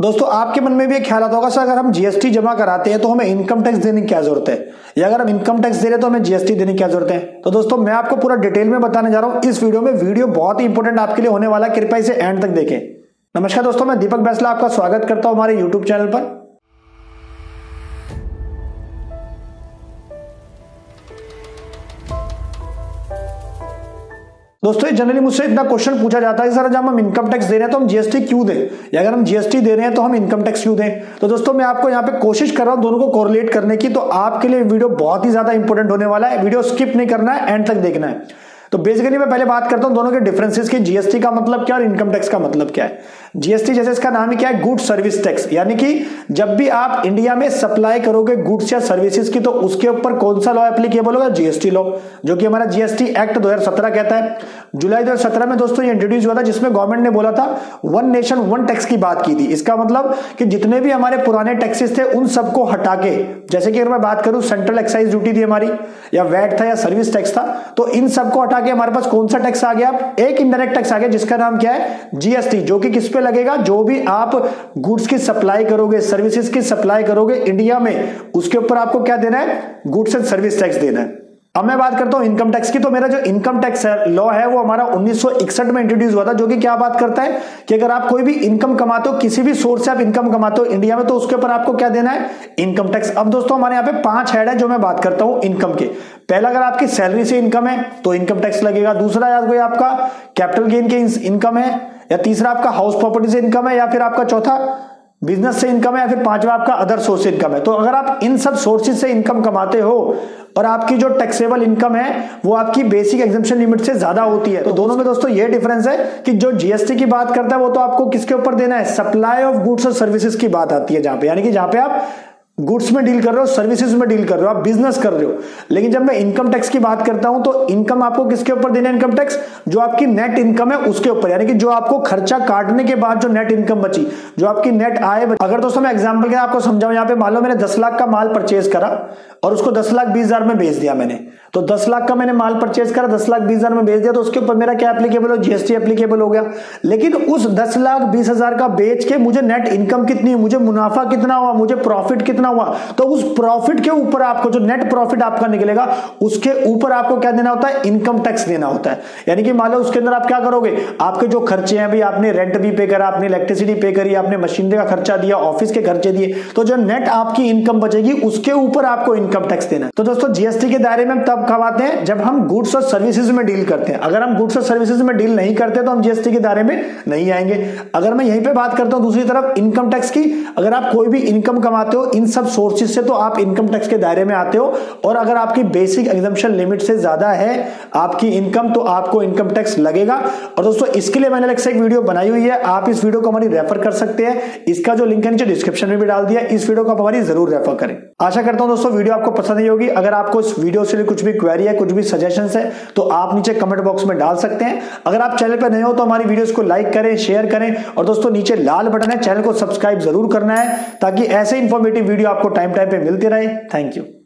दोस्तों, आपके मन में भी ख्याल आता होगा, सर, अगर हम जीएसटी जमा कराते हैं तो हमें इनकम टैक्स देने की क्या ज़रूरत है? या अगर हम इनकम टैक्स दे रहे हैं तो हमें जीएसटी देने की क्या ज़रूरत है? तो दोस्तों, मैं आपको पूरा डिटेल में बताने जा रहा हूँ। इस वीडियो में वीडियो बहुत ही इंपॉर्टेंट आपके लिए होने वाला कृपया इसे एंड तक देखें। नमस्कार दोस्तों, मैं दीपक बैसला आपका स्वागत करता हूँ हमारे यूट्यूब चैनल पर। दोस्तों जनरली मुझसे इतना क्वेश्चन पूछा जाता है कि सर, जब हम इनकम टैक्स दे रहे हैं तो हम जीएसटी क्यों दें? या अगर हम जीएसटी दे रहे हैं तो हम इनकम टैक्स क्यों दें? तो दोस्तों, मैं आपको यहाँ पे कोशिश कर रहा हूँ दोनों को कोरिलेट करने की। तो आपके लिए वीडियो बहुत ही ज़्यादा इंपॉर्टेंट होने वाला है। वीडियो स्किप नहीं करना है एंड तक देखना है। तो बेसिकली मैं पहले बात करता हूँ दोनों के डिफरेंसेस की। जीएसटी का मतलब क्या और इनकम टैक्स का मतलब क्या है? जीएसटी जैसे इसका नाम ही क्या है? गुड सर्विस टैक्स यानी कि जब भी आप इंडिया में सप्लाई करोगे गुड्स या सर्विसेज़ की तो उसके ऊपर कौन सा लॉ एप्लीकेबल होगा जीएसटी लॉ जो कि हमारा जीएसटी एक्ट 2017 कहता है। जुलाई 2017 में दोस्तों ये इंट्रोड्यूस हुआ था, जिसमें गवर्नमेंट ने बोला था वन नेशन वन टैक्स की बात की थी। इसका मतलब कि जितने भी हमारे पुराने टैक्सेस थे, उन सबको हटा के, जैसे कि अगर मैं बात करूँ सेंट्रल एक्साइज ड्यूटी थी हमारी, या वैट था, या सर्विस टैक्स था तो इन सबको हटा के हमारे पास कौन सा टैक्स आ गया? एक इनडायरेक्ट टैक्स आ गया, जिसका नाम क्या है? जीएसटी जो कि किस पे लगेगा जो भी आप गुड्स की सप्लाई करोगे सर्विसेज़ की सप्लाई करोगे इंडिया में, उसके ऊपर आपको क्या देना है? गुड्स एंड सर्विस टैक्स देना है। अब मैं बात करता हूँ इनकम टैक्स की तो मेरा जो इनकम टैक्स है लॉ है, वो हमारा 1961 में इंट्रोड्यूस हुआ था, जो कि क्या बात करता है? कि अगर आप कोई भी इनकम कमाते हो, किसी भी सोर्स से आप इनकम कमाते हो इंडिया में तो उसके ऊपर आपको क्या देना है? इनकम टैक्स अब दोस्तों, हमारे यहाँ पे पाँच हेड है जो मैं बात करता हूँ इनकम के। पहला, अगर आपकी सैलरी से इनकम है तो इनकम टैक्स लगेगा। दूसरा, याद कोई आपका कैपिटल गेन के इनकम है या तीसरा आपका हाउस प्रॉपर्टी से इनकम है या फिर आपका चौथा बिज़नेस से इनकम है या फिर पांचवा आपका अदर सोर्स इनकम है। तो अगर आप इन सब सोर्सेज से इनकम कमाते हो और आपकी जो टैक्सेबल इनकम है, वो आपकी बेसिक एग्जामेशन लिमिट से ज़्यादा होती है। तो दोनों में दोस्तों ये डिफरेंस है कि जो जीएसटी की बात करता है, वो तो आपको किसके ऊपर देना है? सप्लाई ऑफ़ गुड्स और सर्विसेज़ की बात आती है जहाँ पे। यानी कि जहाँ पे आप गुड्स में डील कर रहे हो, सर्विसेज़ में डील कर रहे हो, आप बिज़नेस कर रहे हो। लेकिन जब मैं इनकम टैक्स की बात करता हूँ तो इनकम आपको किसके ऊपर देना इनकम टैक्स? जो आपकी नेट इनकम है, उसके ऊपर। यानी कि जो आपको खर्चा काटने के बाद जो नेट इनकम बची, जो आपकी नेट आय बची। अगर दोस्तों मैं एग्ज़ाम्पल के आपको समझाऊं, यहाँ पे मान लो मैंने दस लाख का माल परचेज करा, और उसको दस लाख बीस हज़ार में बेच दिया मैंने। तो दस लाख का मैंने माल परचेज करा, दस लाख बीस हज़ार में बेच दिया तो उसके ऊपर मेरा क्या एप्लीकेबल हो? जीएसटी एप्लीकेबल हो गया। लेकिन उस दस लाख बीस हज़ार का बेच के मुझे नेट इनकम कितनी मुझे मुनाफा कितना हुआ? मुझे प्रॉफिट कितना हुआ। तो उस प्रॉफिट के ऊपर आपको जो नेट प्रॉफिट आपका निकलेगा, उसके ऊपर आपको क्या देना होता है? इनकम टैक्स देना होता है। यानी कि मान लो उसके अंदर आप क्या करोगे? आपके जो खर्चे हैं भाई आपने रेंट भी पे करा, आपने इलेक्ट्रिसिटी पे करी, आपने मशीनरी का खर्चा दिया ऑफ़िस के खर्चे दिए तो जो नेट आपकी इनकम बचेगी, उसके ऊपर आपको इनकम टैक्स देना है। तो दोस्तों जीएसटी के दायरे में तब कब आते हैं, जब हम गुड्स और सर्विसेज़ में डील करते हैं। अगर हम गुड्स और सर्विसेज़ में डील नहीं करते तो हम जीएसटी के दायरे में नहीं आएँगे। अगर मैं यहीं पे बात करता हूँ दूसरी तरफ़ इनकम टैक्स की, अगर आप कोई भी इनकम कमाते हो, इन सब सोर्सेज से तो आप इनकम टैक्स के दायरे में आते हो और अगर आपकी बेसिक एग्जामेशन लिमिट से ज़्यादा है आपकी इनकम तो आपको इनकम टैक्स लगेगा। और दोस्तों, इसके लिए मैंने अलग से एक वीडियो बनाई हुई है, आप इस वीडियो को हमारी रेफर कर सकते हैं। इसका जो लिंक है नीचे डिस्क्रिप्शन में भी डाल दिया इस वीडियो को आप हमारी ज़रूर रेफर करें। आशा करता हूँ दोस्तों वीडियो आपको पसंद नहीं होगी। अगर आपको इस वीडियो से कुछ भी क्वेरी है, कुछ भी सजेशन है तो आप नीचे कमेंट बॉक्स में डाल सकते हैं। अगर आप चैनल पर नए हो तो हमारी वीडियोस को लाइक करें शेयर करें। और दोस्तों, नीचे लाल बटन है चैनल को सब्सक्राइब ज़रूर करना है, ताकि ऐसे इंफॉर्मेटिव वीडियो आपको टाइम टाइम पे मिलते रहे। Thank you.